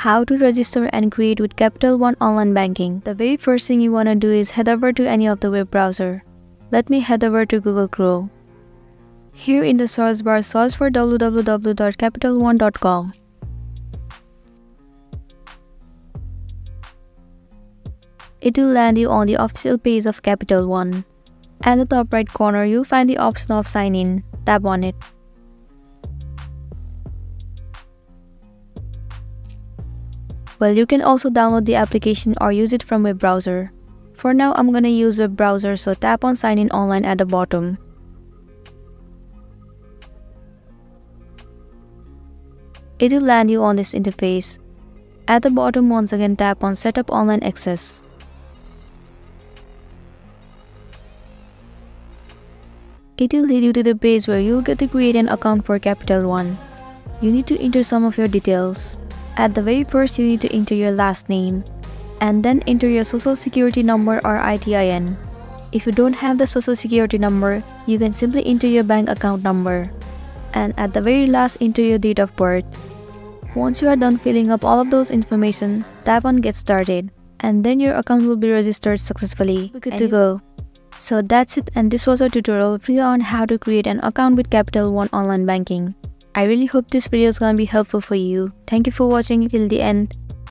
How to register and create with Capital One Online Banking. The very first thing you want to do is head over to any of the web browser. Let me head over to Google Chrome. Here in the search bar, search for www.capitalone.com. It will land you on the official page of Capital One. At the top right corner, you'll find the option of sign in. Tap on it. Well, you can also download the application or use it from web browser. For now, I'm gonna use web browser, so tap on sign in online at the bottom. It will land you on this interface. At the bottom, once again tap on setup online access. It will lead you to the page where you'll get to create an account for Capital One. You need to enter some of your details. At the very first, you need to enter your last name and then enter your social security number or ITIN. If you don't have the social security number, you can simply enter your bank account number. And at the very last, enter your date of birth. Once you are done filling up all of those information, tap on get started and then your account will be registered successfully. Good to go. So that's it and this was a tutorial video on how to create an account with Capital One Online Banking. I really hope this video is gonna be helpful for you. Thank you for watching till the end.